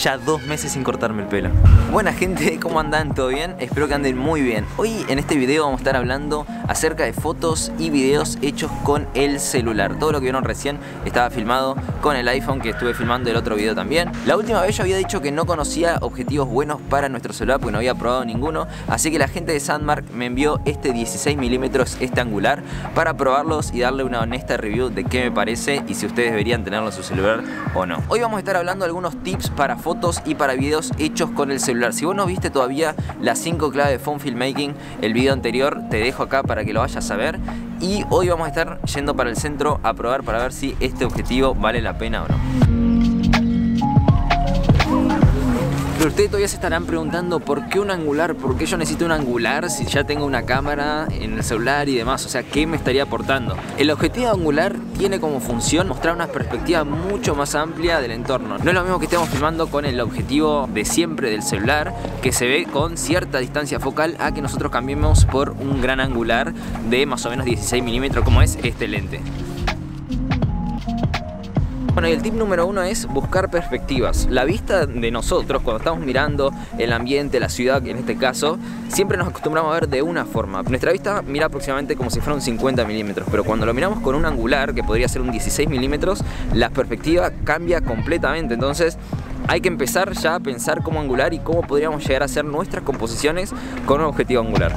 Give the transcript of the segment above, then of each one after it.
ya dos meses sin cortarme el pelo. Buena gente, ¿cómo andan? ¿Todo bien? Espero que anden muy bien. Hoy en este video vamos a estar hablando acerca de fotos y videos hechos con el celular. Todo lo que vieron recién estaba filmado con el iPhone que estuve filmando el otro video también. La última vez yo había dicho que no conocía objetivos buenos para nuestro celular porque no había probado ninguno. Así que la gente de Sandmark me envió este 16 milímetros este angular para probarlos y darle una honesta review de qué me parece y si ustedes deberían tenerlo en su celular o no. Hoy vamos a estar hablando de algunos tips para fotos y para videos hechos con el celular. Si vos no viste todavía las 5 claves de phone filmmaking, el video anterior, te dejo acá para que lo vayas a ver. Y hoy vamos a estar yendo para el centro a probar para ver si este objetivo vale la pena o no. Ustedes todavía se estarán preguntando por qué un angular, por qué yo necesito un angular si ya tengo una cámara en el celular y demás, o sea, ¿qué me estaría aportando? El objetivo angular tiene como función mostrar una perspectiva mucho más amplia del entorno. No es lo mismo que estemos filmando con el objetivo de siempre del celular, que se ve con cierta distancia focal, a que nosotros cambiemos por un gran angular de más o menos 16 milímetros como es este lente. Bueno, y el tip número uno es buscar perspectivas. La vista de nosotros, cuando estamos mirando el ambiente, la ciudad, en este caso, siempre nos acostumbramos a ver de una forma. Nuestra vista mira aproximadamente como si fuera un 50 milímetros, pero cuando lo miramos con un angular, que podría ser un 16 milímetros, la perspectiva cambia completamente. Entonces, hay que empezar ya a pensar cómo angular y cómo podríamos llegar a hacer nuestras composiciones con un objetivo angular.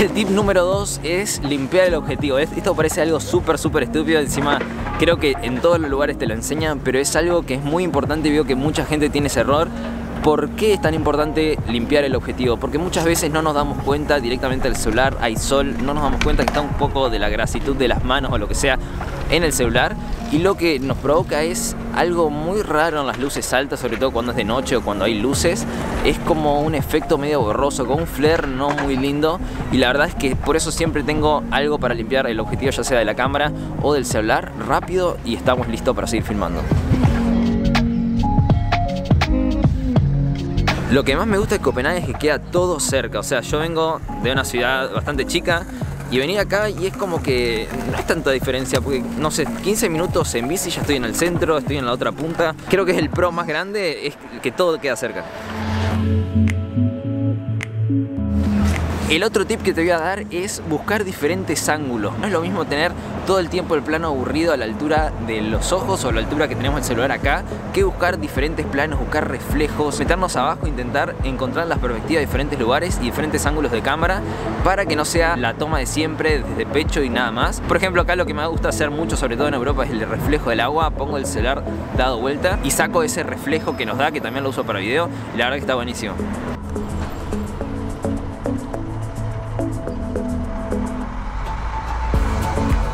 El tip número 2 es limpiar el objetivo. Esto parece algo súper, súper estúpido. Encima, creo que en todos los lugares te lo enseñan, pero es algo que es muy importante veo que mucha gente tiene ese error. ¿Por qué es tan importante limpiar el objetivo? Porque muchas veces no nos damos cuenta directamente del celular, hay sol, no nos damos cuenta que está un poco de la grasitud de las manos o lo que sea en el celular y lo que nos provoca es algo muy raro en las luces altas, sobre todo cuando es de noche o cuando hay luces. Es como un efecto medio borroso, con un flare no muy lindo. Y la verdad es que por eso siempre tengo algo para limpiar el objetivo, ya sea de la cámara o del celular, rápido y estamos listos para seguir filmando. Lo que más me gusta de Copenhague es que queda todo cerca. O sea, yo vengo de una ciudad bastante chica y venir acá y es como que no es tanta diferencia, porque no sé, 15 minutos en bici ya estoy en el centro, estoy en la otra punta. Creo que es el pro más grande, es que todo queda cerca. El otro tip que te voy a dar es buscar diferentes ángulos. No es lo mismo tener todo el tiempo el plano aburrido a la altura de los ojos o a la altura que tenemos el celular acá, que buscar diferentes planos, buscar reflejos, meternos abajo, intentar encontrar las perspectivas de diferentes lugares y diferentes ángulos de cámara para que no sea la toma de siempre desde pecho y nada más. Por ejemplo, acá lo que me gusta hacer mucho, sobre todo en Europa, es el reflejo del agua. Pongo el celular dado vuelta y saco ese reflejo que nos da, que también lo uso para video. La verdad que está buenísimo.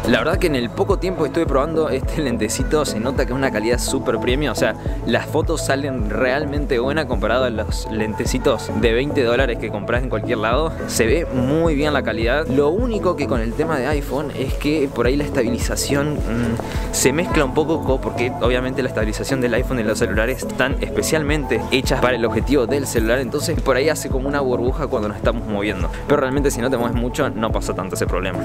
La verdad que en el poco tiempo que estuve probando este lentecito se nota que es una calidad súper premium. O sea, las fotos salen realmente buenas comparado a los lentecitos de 20 dólares que compras en cualquier lado. Se ve muy bien la calidad. Lo único que con el tema de iPhone es que por ahí la estabilización mm, se mezcla un poco porque obviamente la estabilización del iPhone y los celulares están especialmente hechas para el objetivo del celular. Entonces por ahí hace como una burbuja cuando nos estamos moviendo. Pero realmente si no te mueves mucho no pasa tanto ese problema.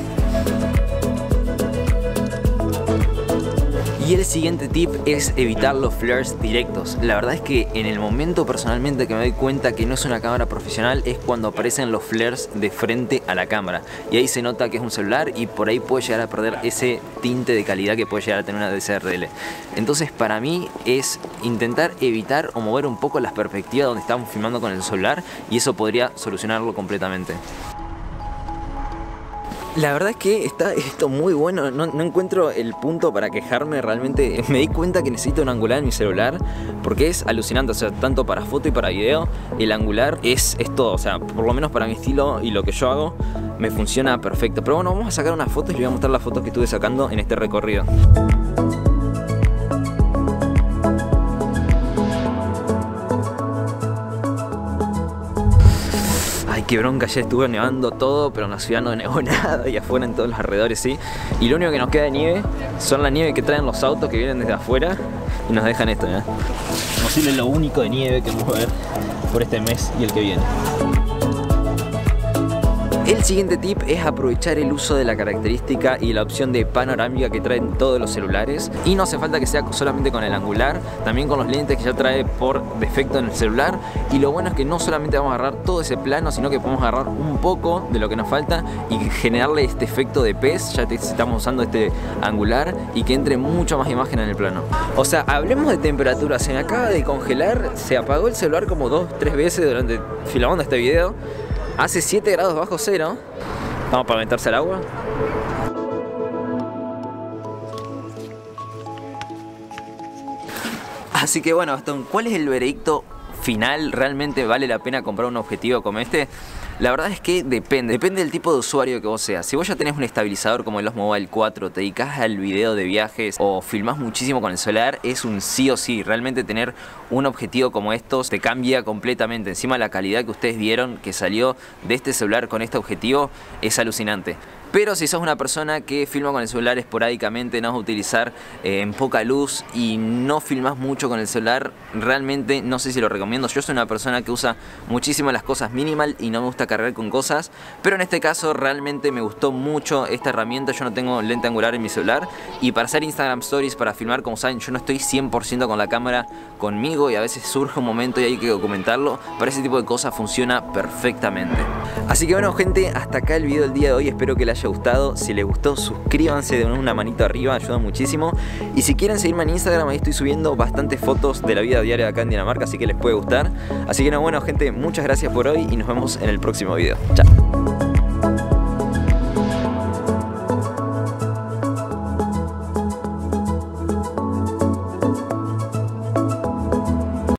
Y el siguiente tip es evitar los flares directos. La verdad es que en el momento personalmente que me doy cuenta que no es una cámara profesional es cuando aparecen los flares de frente a la cámara. Y ahí se nota que es un celular y por ahí puede llegar a perder ese tinte de calidad que puede llegar a tener una DSRL. Entonces para mí es intentar evitar o mover un poco las perspectivas donde estamos filmando con el celular y eso podría solucionarlo completamente. La verdad es que está esto muy bueno, no, encuentro el punto para quejarme realmente. Me di cuenta que necesito un angular en mi celular porque es alucinante, o sea, tanto para foto y para video, el angular es, es todo, o sea, por lo menos para mi estilo y lo que yo hago, me funciona perfecto. Pero bueno, vamos a sacar unas fotos y les voy a mostrar las fotos que estuve sacando en este recorrido. Qué bronca, ya estuvo nevando todo, pero en la ciudad no nevó nada y afuera en todos los alrededores sí. Y lo único que nos queda de nieve son la nieve que traen los autos que vienen desde afuera y nos dejan esto, ¿eh? Posible lo único de nieve que vamos a ver por este mes y el que viene. El siguiente tip es aprovechar el uso de la característica y la opción de panorámica que traen todos los celulares. Y no hace falta que sea solamente con el angular, también con los lentes que ya trae por defecto en el celular. Y lo bueno es que no solamente vamos a agarrar todo ese plano, sino que podemos agarrar un poco de lo que nos falta y generarle este efecto de pez, ya estamos usando este angular y que entre mucha más imagen en el plano. O sea, hablemos de temperatura, se me acaba de congelar, se apagó el celular como dos, tres veces durante filmando este video Hace 7 grados bajo cero. Vamos para meterse al agua. Así que bueno, Gastón, ¿cuál es el veredicto final? ¿Realmente vale la pena comprar un objetivo como este? La verdad es que depende, depende del tipo de usuario que vos seas. Si vos ya tenés un estabilizador como el Los Mobile 4, te dedicas al video de viajes o filmás muchísimo con el celular, es un sí o sí. Realmente tener un objetivo como estos te cambia completamente. Encima la calidad que ustedes vieron que salió de este celular con este objetivo es alucinante. Pero si sos una persona que filma con el celular esporádicamente, no vas a utilizar eh, en poca luz y no filmas mucho con el celular, realmente no sé si lo recomiendo. Yo soy una persona que usa muchísimo las cosas minimal y no me gusta cargar con cosas, pero en este caso realmente me gustó mucho esta herramienta. Yo no tengo lente angular en mi celular y para hacer Instagram Stories, para filmar, como saben, yo no estoy 100% con la cámara conmigo y a veces surge un momento y hay que documentarlo. Para ese tipo de cosas funciona perfectamente. Así que bueno gente, hasta acá el video del día de hoy. Espero que les haya gustado. Si les gustó, suscríbanse, de una manito arriba, ayuda muchísimo. Y si quieren seguirme en Instagram, ahí estoy subiendo bastantes fotos de la vida diaria acá en Dinamarca, así que les puede gustar. Así que no, bueno gente, muchas gracias por hoy y nos vemos en el próximo video. Chao.